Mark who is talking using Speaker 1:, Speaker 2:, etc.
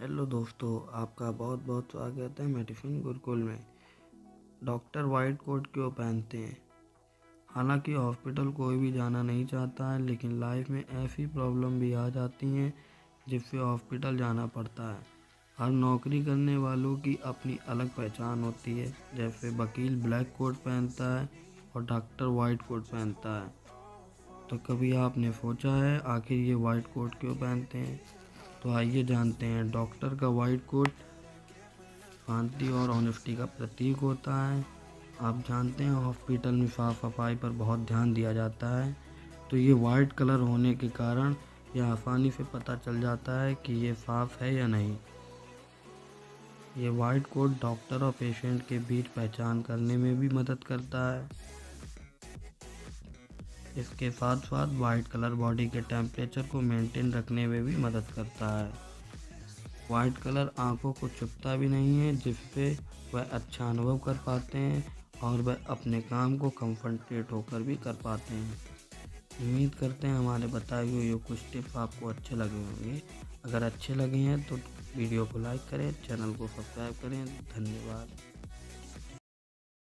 Speaker 1: Hello दोस्तों, आपका बहुत बहुत स्वागत है मेडिसिन गुरुकुल में। डॉक्टर वाइट कोट क्यों पहनते हैं? हालाँकि हॉस्पिटल कोई भी जाना नहीं चाहता है, लेकिन लाइफ में ऐसी प्रॉब्लम भी आ जाती हैं जिससे हॉस्पिटल जाना पड़ता है। हर नौकरी करने वालों की अपनी अलग पहचान होती है, जैसे वकील ब्लैक कोट पहनता है और डॉक्टर वाइट कोट पहनता है। तो कभी आपने सोचा है, आखिर ये वाइट कोट क्यों पहनते हैं? तो आइए जानते हैं, डॉक्टर का वाइट कोट शांति और ऑनेस्टी का प्रतीक होता है। आप जानते हैं, हॉस्पिटल में साफ़ सफ़ाई पर बहुत ध्यान दिया जाता है। तो ये वाइट कलर होने के कारण यह आसानी से पता चल जाता है कि ये साफ़ है या नहीं। ये वाइट कोट डॉक्टर और पेशेंट के बीच पहचान करने में भी मदद करता है। इसके साथ साथ वाइट कलर बॉडी के टेम्परेचर को मेंटेन रखने में भी मदद करता है। वाइट कलर आँखों को चुपता भी नहीं है, जिससे वह अच्छा अनुभव कर पाते हैं और वह अपने काम को कंफर्टेट होकर भी कर पाते हैं। उम्मीद करते हैं हमारे बताए हुए ये कुछ टिप्स आपको अच्छे लगे होंगे। अगर अच्छे लगे हैं तो वीडियो को लाइक करें चैनल को सब्सक्राइब करें। धन्यवाद।